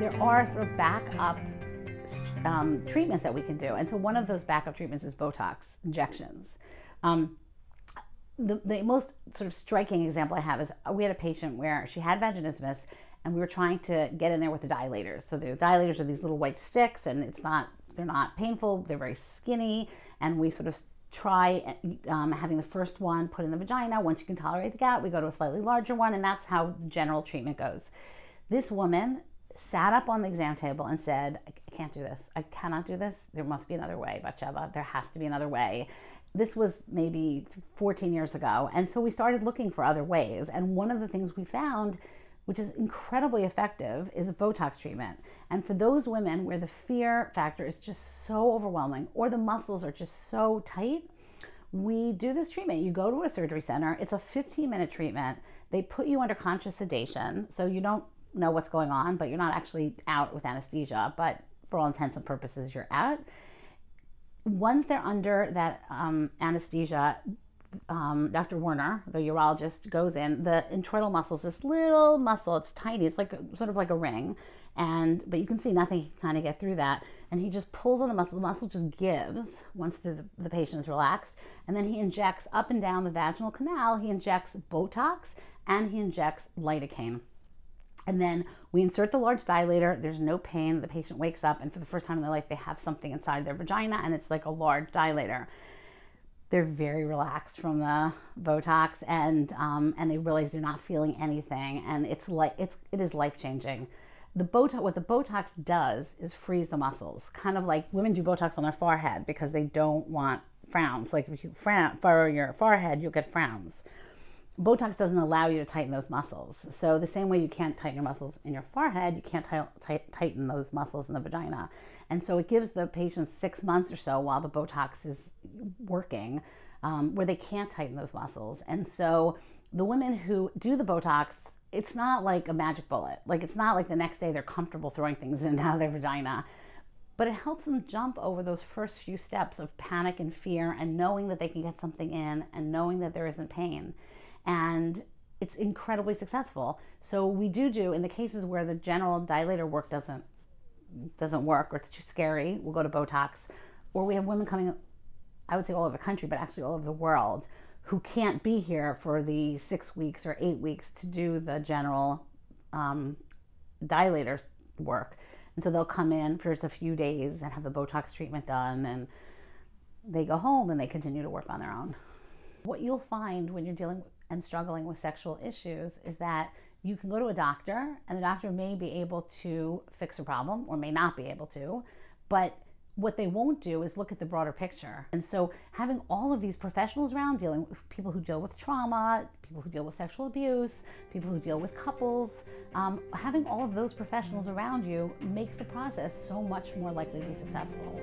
there are sort of backup um, treatments that we can do. And so one of those backup treatments is Botox injections. Um, the, the most sort of striking example I have is we had a patient where she had vaginismus and we were trying to get in there with the dilators. So the dilators are these little white sticks and it's not, they're not painful, they're very skinny. And we sort of try um, having the first one put in the vagina. Once you can tolerate the gout, we go to a slightly larger one and that's how the general treatment goes. This woman sat up on the exam table and said, I can't do this. I cannot do this. There must be another way, Batsheva. There has to be another way. This was maybe 14 years ago. And so we started looking for other ways. And one of the things we found, which is incredibly effective, is a Botox treatment. And for those women where the fear factor is just so overwhelming or the muscles are just so tight, we do this treatment. You go to a surgery center, it's a 15 minute treatment. They put you under conscious sedation, so you don't know what's going on, but you're not actually out with anesthesia. But for all intents and purposes, you're out. Once they're under that um, anesthesia, um, Dr. Werner, the urologist, goes in. The introital muscle is this little muscle. It's tiny. It's like sort of like a ring, and but you can see nothing can kind of get through that. And he just pulls on the muscle. The muscle just gives once the, the patient is relaxed, and then he injects up and down the vaginal canal. He injects Botox and he injects lidocaine. And then we insert the large dilator. There's no pain. The patient wakes up, and for the first time in their life, they have something inside their vagina, and it's like a large dilator. They're very relaxed from the Botox, and um, and they realize they're not feeling anything, and it's like it's it is life changing. The Botox, what the Botox does is freeze the muscles, kind of like women do Botox on their forehead because they don't want frowns. Like if you frown furrow your forehead, you'll get frowns. Botox doesn't allow you to tighten those muscles. So the same way you can't tighten your muscles in your forehead, you can't tighten those muscles in the vagina. And so it gives the patient six months or so while the Botox is working, um, where they can't tighten those muscles. And so the women who do the Botox, it's not like a magic bullet. Like it's not like the next day they're comfortable throwing things in and out of their vagina. But it helps them jump over those first few steps of panic and fear and knowing that they can get something in and knowing that there isn't pain and it's incredibly successful. So we do do in the cases where the general dilator work doesn't doesn't work or it's too scary, we'll go to Botox. Or we have women coming, I would say all over the country, but actually all over the world, who can't be here for the six weeks or eight weeks to do the general um, dilator work. And so they'll come in for just a few days and have the Botox treatment done, and they go home and they continue to work on their own. What you'll find when you're dealing and struggling with sexual issues is that you can go to a doctor and the doctor may be able to fix a problem or may not be able to, but what they won't do is look at the broader picture. And so having all of these professionals around dealing with people who deal with trauma, people who deal with sexual abuse, people who deal with couples, um, having all of those professionals around you makes the process so much more likely to be successful.